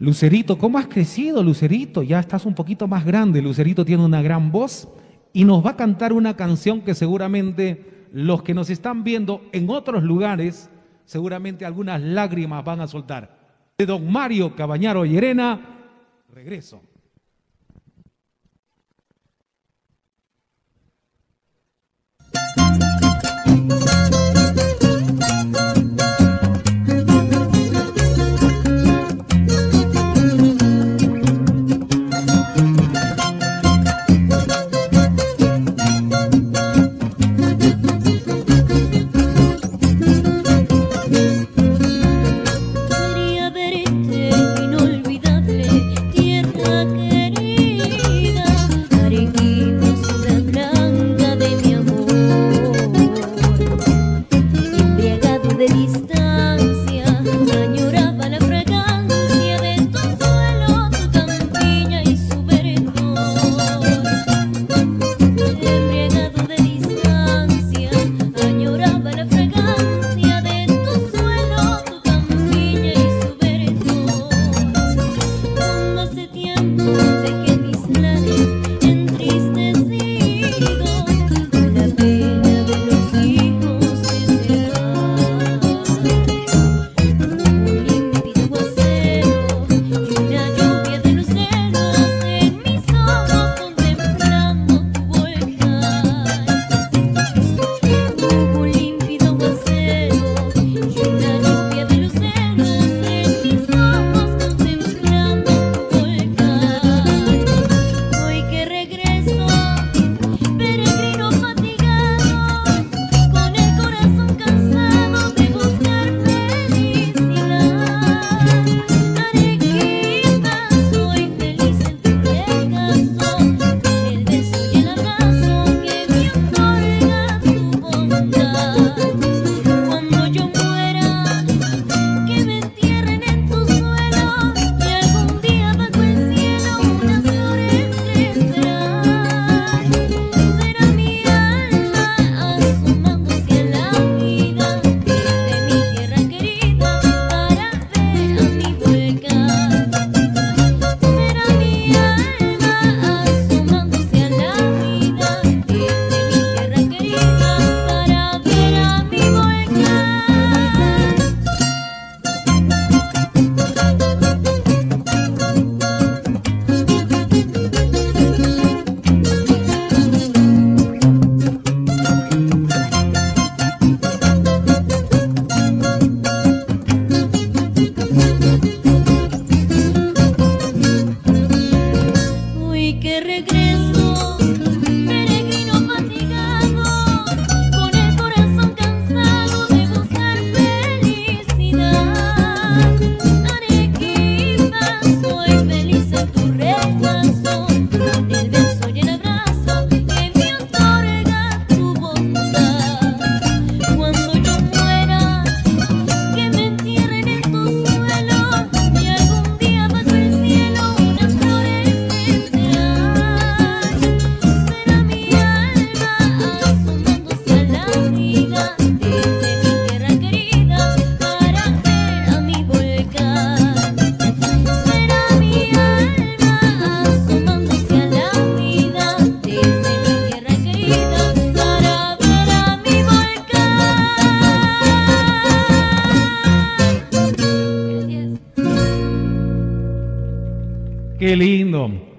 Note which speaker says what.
Speaker 1: Lucerito, ¿cómo has crecido, Lucerito? Ya estás un poquito más grande. Lucerito tiene una gran voz y nos va a cantar una canción que seguramente los que nos están viendo en otros lugares, seguramente algunas lágrimas van a soltar. De don Mario Cabañaro Llerena, regreso. que regrese. Qué lindo.